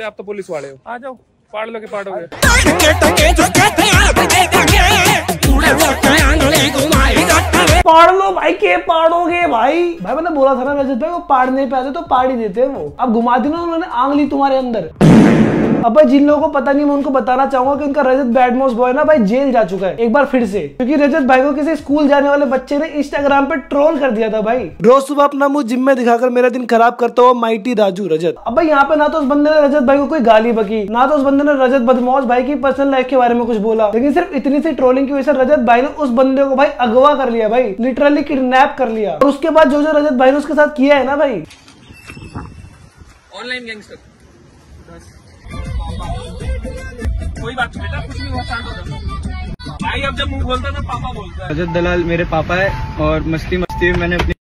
सकते आप तो पुलिस वाले हो। आ जाओ। पाड़ लो के पाड़ोगे पाड़ लो भाई के पाड़ोगे भाई? भाई मैंने बोला था ना वैसे तो वो पाड़ नहीं पाते तो पाड़ ही देते वो। अब घुमा दी ना उन्होंने आंगली तुम्हारे अंदर। अब भाई जिन लोगों को पता नहीं मैं उनको बताना चाहूँगा कि उनका रजत बैडमोस बॉय ना भाई जेल जा चुका है एक बार फिर से। क्योंकि रजत भाई को किसी स्कूल जाने वाले बच्चे ने इंस्टाग्राम पे ट्रोल कर दिया था भाई। रोज सुबह अपना मुँह जिम में दिखाकर मेरा दिन खराब करता हुआ माइटी राजू रजत। अब भाई यहाँ पे ना तो उस बंदे ने रजत भाई को कोई गाली बकी ना तो उस बंदे ने रजत बदमौज भाई की पर्सनल लाइफ के बारे में कुछ बोला। लेकिन सिर्फ़ इतनी सी ट्रोलिंग की वजह से रजत भाई ने उस बंदे को भाई अगवा कर लिया भाई लिटरली किडनैप कर लिया। और उसके बाद जो जो रजत भाई ने उसके साथ किया है ना भाई। ऑनलाइन गैंगस्टर कोई बात नहीं, बेटा, कुछ नहीं हुआ शांत हो जाओ भाई, अब जब मुँह बोलता है तो पापा बोलता है। रजत दलाल मेरे पापा है और मस्ती मस्ती में मैंने अपनी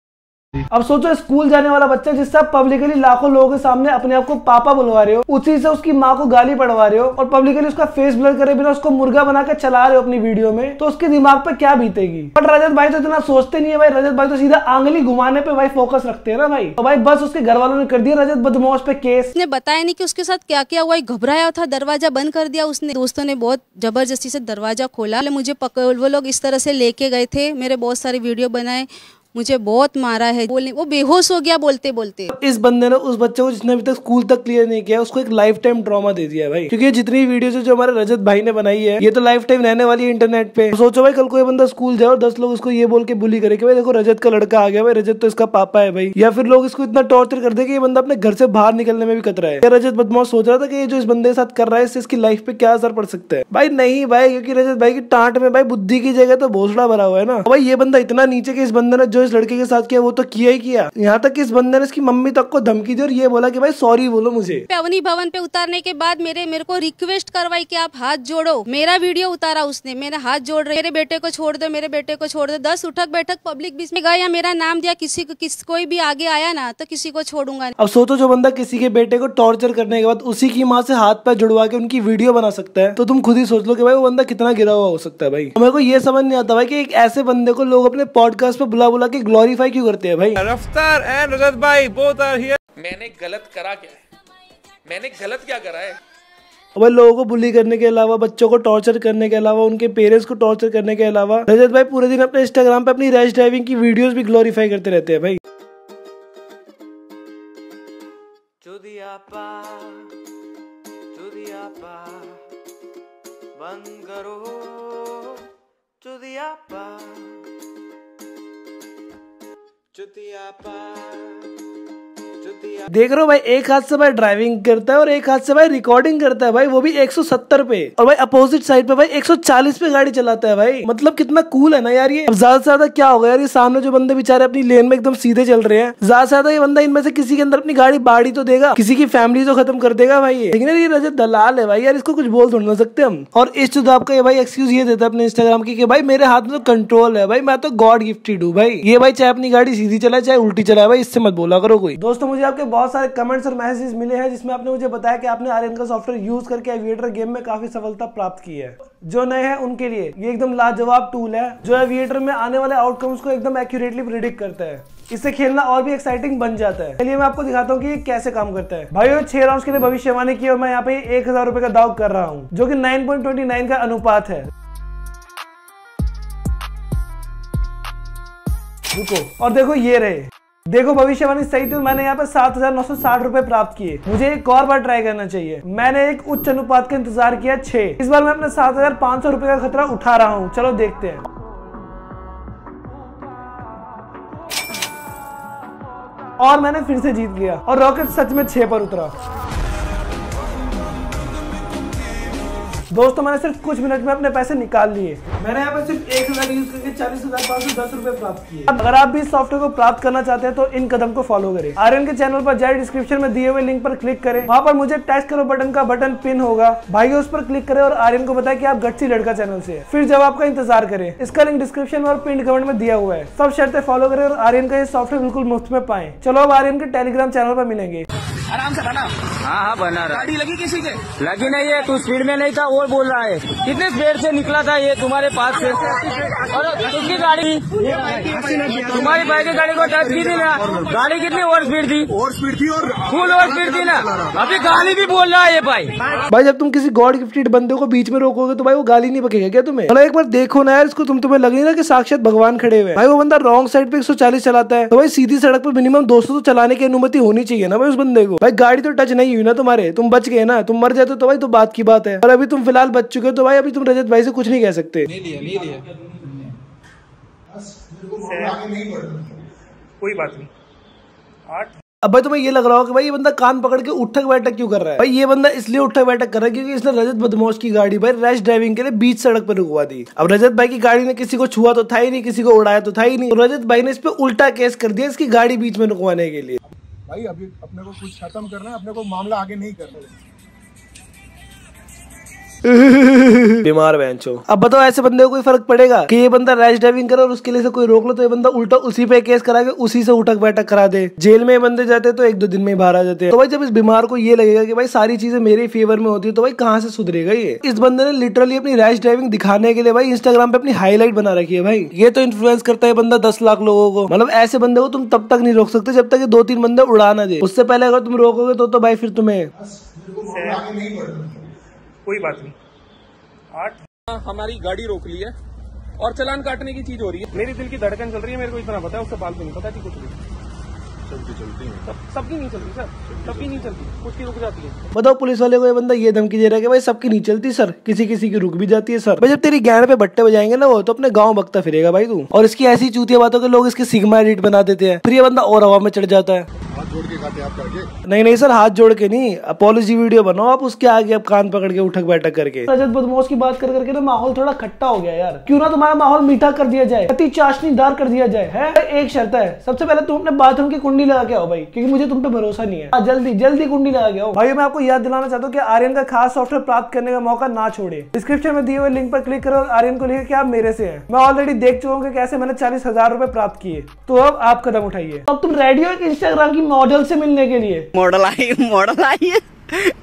अब सोचो, स्कूल जाने वाला बच्चा जिससे आप पब्लिकली लाखों लोगों के सामने अपने आप को पापा बुलवा रहे हो, उसी से उसकी माँ को गाली पड़वा रहे हो और पब्लिकली उसका फेस ब्लर करे बिना उसको मुर्गा बना के चला रहे हो अपनी वीडियो में तो उसके दिमाग पे क्या बीतेगी? बट रजत भाई तो इतना सोचते नहीं है भाई, रजत भाई तो सीधा आंगली घुमाने पे भाई फोकस रखते हैं ना भाई। तो भाई बस उसके घर वालों ने कर दिया रजत बदमाश पे केस ने बताया नहीं की उसके साथ क्या क्या हुआ घबराया था, दरवाज़ा बंद कर दिया उसने। दोस्तों ने बहुत ज़बरदस्ती से दरवाज़ा खोला। मुझे वो लोग इस तरह से लेके गए थे, मेरे बहुत सारे वीडियो बनाए। मुझे बहुत मारा है, बोलने, वो बेहोश हो गया बोलते बोलते। इस बंदे ने, उस बच्चे को जिसने अभी तक स्कूल तक क्लियर नहीं किया, उसको एक लाइफ टाइम ट्रॉमा दे दिया भाई। क्योंकि जितनी वीडियो जो हमारे रजत भाई ने बनाई है, ये तो लाइफ टाइम रहने वाली है इंटरनेट पे। सोचो भाई, कल कोई बंदा स्कूल जाए और दस लोग उसको ये बोल के बुली करे कि भाई देखो रजत का लड़का आ गया, भाई रजत तो इसका पापा है भाई। या फिर लोग इसको इतना टॉर्चर कर दे कि ये बंदा अपने घर से बाहर निकलने में भी खतरा है। रजत बदमाश सोच रहा था कि जो इस बंदे के साथ कर रहा है, इससे इसकी लाइफ पे क्या असर पड़ सकता है? भाई नहीं भाई, क्योंकि रजत भाई की टाट में भाई बुद्धि की जगह तो भोसड़ा भरा हुआ है ना। भाई ये बंदा इतना नीचे के इस बंदे ने जो इस लड़के के साथ किया वो तो किया ही किया। यहाँ तक कि इस बंदे ने इसकी मम्मी तक को धमकी दी और ये बोला कि भाई सॉरी बोलो मुझे। अवनी भवन पे उतारने के बाद मेरे मेरे को रिक्वेस्ट करवाई कि आप हाथ जोड़ो। मेरा वीडियो उतारा उसने। मेरे हाथ जोड़ रहे मेरे बेटे को छोड़ दो मेरे बेटे को छोड़ दो। दस उठक बैठक पब्लिक बीच में गया मेरा नाम दिया किसी को किस कोई भी आगे आया ना तो किसी को छोड़ूँगा अब सोचो जो बंदा किसी के बेटे को टॉर्चर करने के बाद उसी की माँ से हाथ पैर जुड़वा के उनकी वीडियो बना सकता है तो तुम खुद ही सोच लो कि भाई वो बंदा कितना गिरा हुआ हो सकता है भाई? मेरे को ये समझ नहीं आता भाई कि एक ऐसे बंदे को लोग अपने पॉडकास्ट पे बुला बुला के ग्लोरीफाई क्यों करते हैं भाई? रफ्तार एंड रजत भाई बोथ आर हियर मैंने गलत करा क्या है? मैंने गलत क्या करा है? भाई लोगों को बुली करने के अलावा बच्चों को टॉर्चर करने के अलावा उनके पेरेंट्स को टॉर्चर करने के अलावा रजत भाई पूरे दिन अपने इंस्टाग्राम पे अपनी रैश ड्राइविंग की वीडियोस भी ग्लोरीफाई करते रहते हैं भाई। बंद करो Yo te apple. देख रहे हो भाई, एक हाथ से भाई ड्राइविंग करता है और एक हाथ से भाई रिकॉर्डिंग करता है भाई, वो भी 170 पे। और भाई अपोजिट साइड पे भाई 140 पे गाड़ी चलाता है भाई। मतलब कितना कूल है ना यार ये। अब ज़्यादा से ज़्यादा क्या होगा यार, ये सामने जो बंदे बेचारे अपनी लेन में एकदम सीधे चल रहे हैं। ज़्यादा से ज़्यादा ये बंदा इनमें से किसी के अंदर अपनी गाड़ी बाड़ी तो देगा, किसी की फैमिली तो खत्म कर देगा भाई लेकिन ये रजत दलाल है भाई यार, इसको कुछ बोल थोड़ी सकते हम। और इस चुनाव का ये भाई एक्सक्यूज ये देता है अपने इंस्टाग्राम की भाई मेरे हाथ में तो कंट्रोल है भाई, मैं तो गॉड गिफ्टेड हूँ भाई। ये भाई चाहे अपनी गाड़ी सीधी चलाए, चाहे उल्टी चलाए, भाई इससे मत बोला करो कोई। दोस्तों, मुझे आपके बहुत सारे कमेंट्स और मैसेजेस मिले हैं जिसमें आपने मुझे बताया कि आपने आर्यन का सॉफ्टवेयर यूज़ करके एविएटर गेम में काफ़ी सफलता प्राप्त की है। जो नए हैं उनके लिए ये एकदम लाजवाब टूल है, जो एविएटर में आने वाले आउटकम्स को एकदम एक्यूरेटली प्रिडिक्ट करता है। इससे खेलना और भी एक्साइटिंग बन जाता है। चलिए मैं आपको दिखाता हूँ कि ये कैसे काम करता है। भाई छह राउंड के लिए भविष्यवाणी की और मैं यहाँ पे एक हज़ार रुपए का दाव कर रहा हूँ, जो कि 9.29 का अनुपात है। रुको, और देखो ये रहे। देखो भविष्यवाणी सही थी मैंने यहाँ पर सात हज़ार नौ सौ साठ रुपए प्राप्त किए। मुझे एक और बार ट्राई करना चाहिए। मैंने एक उच्च अनुपात का इंतज़ार किया, छह। इस बार मैं अपने सात हज़ार पाँच सौ रुपए का खतरा उठा रहा हूँ। चलो देखते हैं। और मैंने फिर से जीत लिया। और रॉकेट सच में छह पर उतरा। दोस्तों मैंने सिर्फ़ कुछ मिनट में अपने पैसे निकाल लिए। मैंने यहाँ पे सिर्फ़ एक हज़ार यूज़ करके चालीस हज़ार पाँच सौ दस रुपए प्राप्त किए। अगर आप भी इस सॉफ्टवेयर को प्राप्त करना चाहते हैं तो इन कदम को फॉलो करें। आर्यन के चैनल पर जाए डिस्क्रिप्शन में दिए हुए लिंक पर क्लिक करें। वहाँ पर मुझे टेस्ट करो बटन का बटन पिन होगा। भाई उस पर क्लिक करें और आर्यन को बताए की आप गच्ची लड़का चैनल से फिर जब आपका इंतज़ार करें इसका लिंक डिस्क्रिप्शन और पिन कमेंट में दिया हुआ है। सब शर्तें फॉलो करें और आर्यन का ये सॉफ्टवेयर बिल्कुल मुफ़्त में पाए। चलो अब आर्यन के टेलीग्राम चैनल पर मिलेंगे। आराम से बना हाँ हाँ बना रहा गाड़ी लगी किसी के? लगी नहीं है तू स्पीड में नहीं था वो बोल रहा है। कितने स्पीड से निकला था ये तुम्हारे पास से? और किसकी गाड़ी? तुम्हारी बाइक की गाड़ी को टच की थी ना? गाड़ी कितनी ओवर स्पीड थी? और स्पीड थी और फुल ओवर स्पीड थी ना? अभी गाली भी बोल रहा है ये भाई। भाई जब तुम किसी गॉड गिफ्टेड बंदे को बीच में रोकोगे तो भाई वो गाली नहीं बकेगा क्या तुम्हें? मतलब एक बार देखो ना यार इसको तुम तुम्हें लगे ना कि साक्षात भगवान खड़े हुए भाई वो बंदा रॉन्ग साइड पे 140 चलाता है तो भाई सीधी सड़क पर मिनिमम 200 तो चलाने की अनुमति होनी चाहिए ना भाई उस बंदे को? भाई गाड़ी तो टच नहीं हुई ना तुम्हारे? तुम बच गए ना? तुम मर जाते तो भाई तो बात की बात है। और अभी तुम फ़िलहाल बच चुके हो तो भाई अभी तुम रजत भाई से कुछ नहीं कह सकते। कोई बात नहीं। आठ। अब भाई तुम्हें ये लग रहा हो कि भाई ये बंदा कान पकड़ के उठक बैठक क्यों कर रहा है? भाई ये बंदा इसलिए उठक बैठक कर रहा है क्योंकि इसने रजत बदमाश की गाड़ी भाई रैश ड्राइविंग के लिए बीच सड़क पर रुकवा दी। अब रजत भाई की गाड़ी ने किसी को छुआ तो था ही नहीं किसी को उड़ाया तो था ही नहीं। तो रजत भाई ने इस पर उल्टा केस कर दिया इसकी गाड़ी बीच में रुकवाने के लिए। भाई, अभी अपने को कुछ खत्म करना है, अपने को मामला आगे नहीं करना है। बीमार बेंचो अब बताओ ऐसे बंदे को कोई फ़र्क पड़ेगा कि ये बंदा रैश ड्राइविंग करे और उसके लिए से कोई रोक लो तो ये बंदा उल्टा उसी पे केस करा के उसी से उठक बैठक करा दे। जेल में ये बंदे जाते तो एक दो दिन में ही बाहर आ जाते हैं। तो भाई जब इस बीमार को ये लगेगा कि भाई सारी चीज़ें मेरे फेवर में होती है तो भाई कहाँ से सुधरेगा ये? इस बंदे ने लिटरली अपनी रैश ड्राइविंग दिखाने के लिए भाई इंस्टाग्राम पे अपनी हाईलाइट बना रखी है भाई। ये तो इन्फ्लुएंस करता है बंदा दस लाख लोगों को। मतलब ऐसे बंदे को तुम तब तक नहीं रोक सकते जब तक ये दो तीन बंदे उड़ा ना दे। उससे पहले अगर तुम रोकोगे तो तो भाई फिर तुम्हें कोई बात नहीं। आठ हमारी गाड़ी रोक ली है और चलान काटने की चीज़ हो रही है। मेरी दिल की धड़कन चल रही है मेरे को इतना पता है उससे तो नहीं पता कि कुछ भी। सबकी चलती है। सब, सबकी नहीं चलती सर। सबकी नहीं चलती। कुछ की रुक जाती है। बताओ पुलिस वाले को ये बंदा ये धमकी दे रहा है कि भाई सबकी नहीं चलती सर। किसी किसी की रुक भी जाती है सर। भाई जब तेरी गैंड पे बट्टे बजाएँगे ना वो तो अपने गाँव बकता फिरेगा भाई तू। और इसकी ऐसी चूतिया बातों के लोग इसके सिग्मा एडिट बना देते हैं। फिर ये बंदा और हवा में चढ़ जाता है। हाथ जोड़ के खाते आप करके नहीं नहीं सर हाथ जोड़ के नहीं। अपोलॉजी वीडियो बनाओ आप उसके आगे अब कान पकड़ के उठक बैठक करके। रजत बदमाश की बात कर करके ना माहौल थोड़ा खट्टा हो गया यार। क्यों ना तुम्हारा माहौल मीठा कर दिया जाए अति चाशनीदार कर दिया जाए है? एक शर्त है सबसे पहले तुम अपने बाथरूम की कुंडी लगा के आओ भाई क्योंकि मुझे तुम पे भरोसा नहीं है। हाँ, जल्दी जल्दी कुंडी लगा के आओ। भाई मैं आपको याद दिलाना चाहता हूँ कि आर्यन का खास सॉफ्टवेयर प्राप्त करने का मौका ना छोड़े। डिस्क्रिप्शन में दिए हुए लिंक पर क्लिक करो और आर्यन को लिखे कि आप मेरे से हैं। मैं ऑलरेडी देख चुका हूँ कि कैसे मैंने चालीस हज़ार रुपए प्राप्त किए। तो अब आप कदम उठाइए। अब तुम रेडी हो इंस्टाग्राम की मॉडल से मिलने के लिए? मॉडल आई मॉडल आई।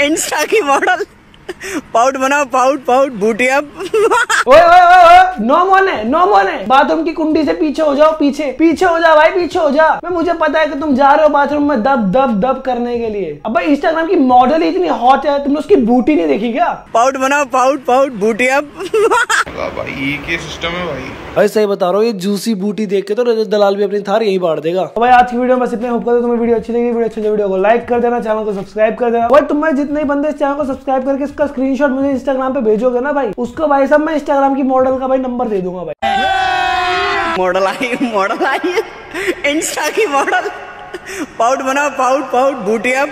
इंस्टा की मॉडल पाउट बनाओ पाउट पाउट बूटिया ओए ओए ओए ओए नो मोने नो मोने। बाथरूम की कुंडी से पीछे हो जाओ पीछे पीछे हो जा भाई पीछे हो जा मैं मुझे पता है कि तुम जा रहे हो बाथरूम में दब दब दब करने के लिए। अब भाई इंस्टाग्राम की मॉडल ही इतनी हॉट है तुमने उसकी बूटी नहीं देखी क्या? पाउट बनाओ पाउट पाउट बूटिया भाई ये क्या सिस्टम है भाई? भाई सही बता रहा हूँ ये जूसी बूटी देख के तो रजत दलाल भी अपनी थार यही बांट देगा। तो भाई आज की वीडियो में बस इतने होप करते तुम्हें वीडियो अच्छी लगी। वीडियो अच्छी वीडियो को लाइक कर देना चैनल को सब्सक्राइब कर देना। भाई तुम्हें जितने बंदे इस चैनल को सब्सक्राइब करके इसका स्क्रीनशॉट मुझे इंस्टाग्राम पे भेजोगे ना भाई, उसको भाई साहब मैं इंस्टाग्राम की मॉडल का भाई नंबर दे दूँगा भाई। मॉडल आई मॉडल आई। इंस्टा की मॉडल पाउट बनाओ पाउट पाउट बूटिया